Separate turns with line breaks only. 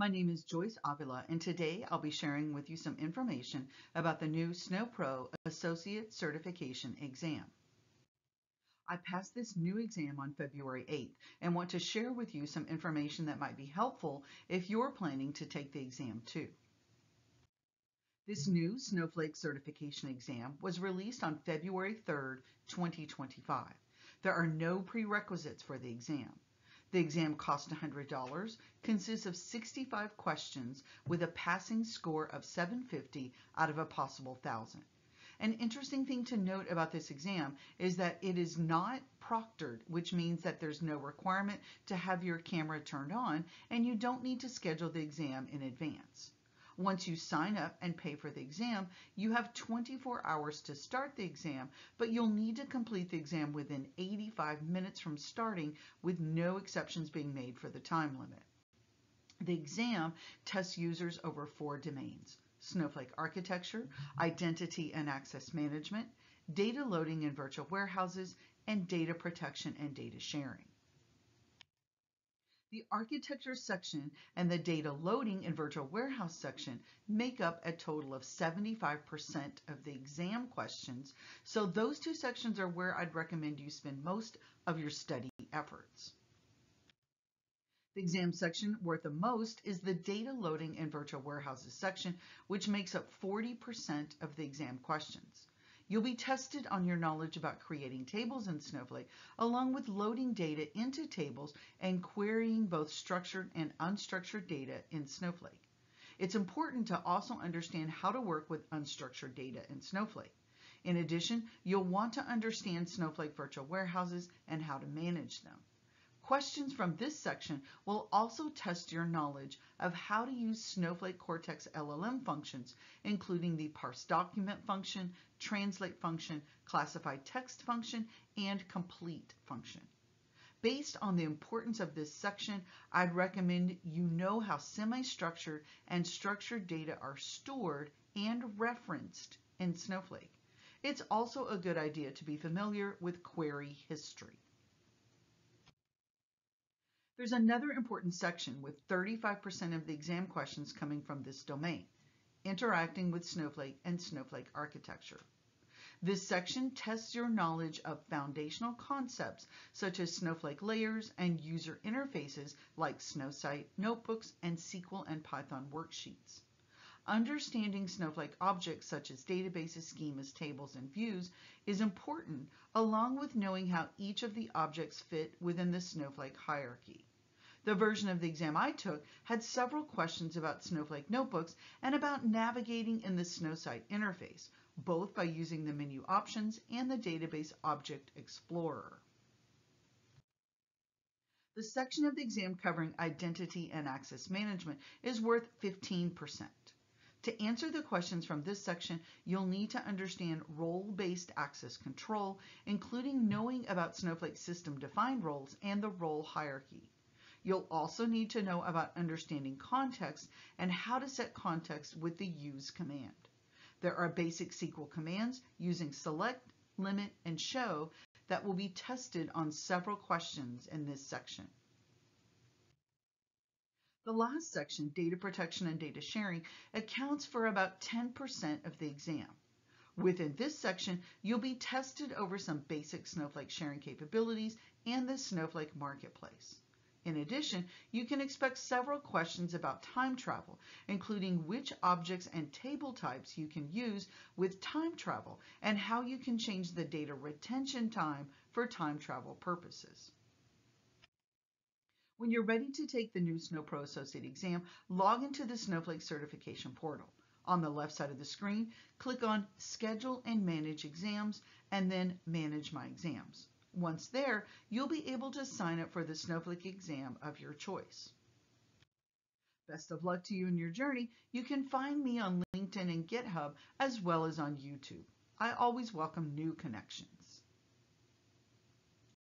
My name is Joyce Avila, and today I'll be sharing with you some information about the new SnowPro Associate Certification Exam. I passed this new exam on February 8th and want to share with you some information that might be helpful if you're planning to take the exam too. This new Snowflake certification exam was released on February 3rd, 2025. There are no prerequisites for the exam. The exam costs $100, consists of 65 questions with a passing score of 750 out of a possible 1,000. An interesting thing to note about this exam is that it is not proctored, which means that there's no requirement to have your camera turned on and you don't need to schedule the exam in advance. Once you sign up and pay for the exam, you have 24 hours to start the exam, but you'll need to complete the exam within 85 minutes from starting with no exceptions being made for the time limit. The exam tests users over four domains, Snowflake architecture, identity and access management, data loading in virtual warehouses, and data protection and data sharing. The architecture section and the data loading and virtual warehouse section make up a total of 75% of the exam questions, so those two sections are where I'd recommend you spend most of your study efforts. The exam section worth the most is the data loading and virtual warehouses section, which makes up 40% of the exam questions. You'll be tested on your knowledge about creating tables in Snowflake, along with loading data into tables and querying both structured and unstructured data in Snowflake. It's important to also understand how to work with unstructured data in Snowflake. In addition, you'll want to understand Snowflake virtual warehouses and how to manage them. Questions from this section will also test your knowledge of how to use Snowflake Cortex LLM functions, including the parse document function, translate function, classify text function, and complete function. Based on the importance of this section, I'd recommend you know how semi-structured and structured data are stored and referenced in Snowflake. It's also a good idea to be familiar with query history. There's another important section with 35% of the exam questions coming from this domain, interacting with Snowflake and Snowflake architecture. This section tests your knowledge of foundational concepts such as Snowflake layers and user interfaces like Snowsight, notebooks, and SQL and Python worksheets. Understanding Snowflake objects such as databases, schemas, tables, and views is important, along with knowing how each of the objects fit within the Snowflake hierarchy. The version of the exam I took had several questions about Snowflake notebooks and about navigating in the Snowsight interface, both by using the menu options and the Database Object Explorer. The section of the exam covering identity and access management is worth 15%. To answer the questions from this section, you'll need to understand role-based access control, including knowing about Snowflake system-defined roles and the role hierarchy. You'll also need to know about understanding context and how to set context with the use command. There are basic SQL commands using select, limit, and show that will be tested on several questions in this section. The last section, data protection and data sharing, accounts for about 10% of the exam. Within this section, you'll be tested over some basic Snowflake sharing capabilities and the Snowflake Marketplace. In addition, you can expect several questions about time travel, including which objects and table types you can use with time travel and how you can change the data retention time for time travel purposes. When you're ready to take the new SnowPro Associate exam, log into the Snowflake Certification Portal. On the left side of the screen, click on Schedule and Manage Exams, and then Manage My Exams. Once there, you'll be able to sign up for the Snowflake exam of your choice. Best of luck to you in your journey. You can find me on LinkedIn and GitHub as well as on YouTube. I always welcome new connections.